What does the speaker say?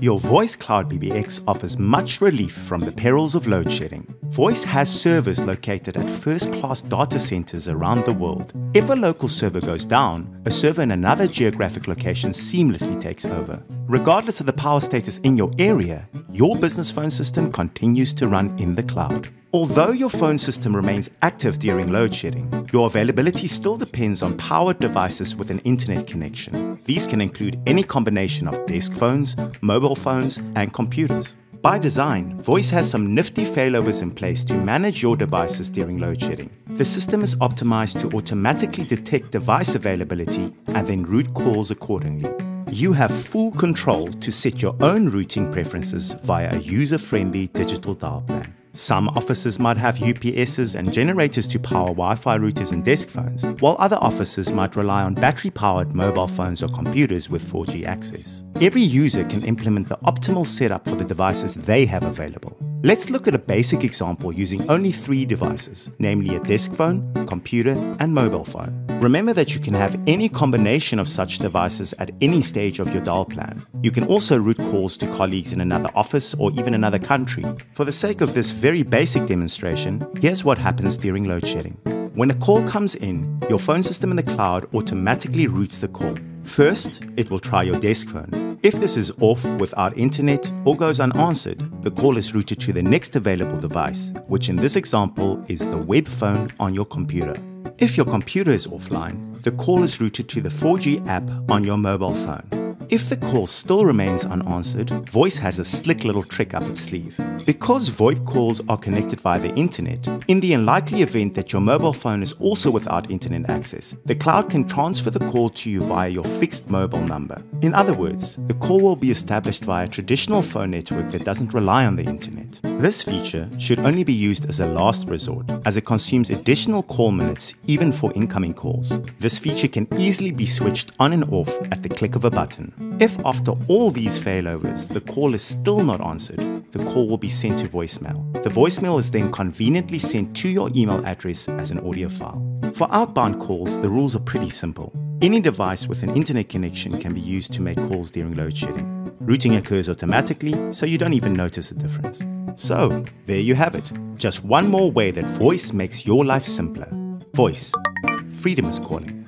Your Voys Cloud PBX offers much relief from the perils of load shedding. Voys has servers located at first class data centers around the world. If a local server goes down, a server in another geographic location seamlessly takes over. Regardless of the power status in your area, your business phone system continues to run in the cloud. Although your phone system remains active during load shedding, your availability still depends on powered devices with an internet connection. These can include any combination of desk phones, mobile phones, and computers. By design, Voys has some nifty failovers in place to manage your devices during load shedding. The system is optimized to automatically detect device availability and then route calls accordingly. You have full control to set your own routing preferences via a user-friendly digital dial plan. Some offices might have UPSs and generators to power Wi-Fi routers and desk phones, while other offices might rely on battery-powered mobile phones or computers with 4G access. Every user can implement the optimal setup for the devices they have available. Let's look at a basic example using only three devices, namely a desk phone, computer, and mobile phone. Remember that you can have any combination of such devices at any stage of your dial plan. You can also route calls to colleagues in another office or even another country. For the sake of this very basic demonstration, here's what happens during load shedding. When a call comes in, your phone system in the cloud automatically routes the call. First, it will try your desk phone. If this is off without internet or goes unanswered, the call is routed to the next available device, which in this example is the web phone on your computer. If your computer is offline, the call is routed to the 4G app on your mobile phone. If the call still remains unanswered, Voys has a slick little trick up its sleeve. Because VoIP calls are connected via the internet, in the unlikely event that your mobile phone is also without internet access, the cloud can transfer the call to you via your fixed mobile number. In other words, the call will be established via a traditional phone network that doesn't rely on the internet. This feature should only be used as a last resort, as it consumes additional call minutes even for incoming calls. This feature can easily be switched on and off at the click of a button. If after all these failovers the call is still not answered, the call will be sent to voicemail. The voicemail is then conveniently sent to your email address as an audio file. For outbound calls, the rules are pretty simple. Any device with an internet connection can be used to make calls during load shedding. Routing occurs automatically, so you don't even notice the difference. So, there you have it. Just one more way that Voys makes your life simpler. Voys. Freedom is calling.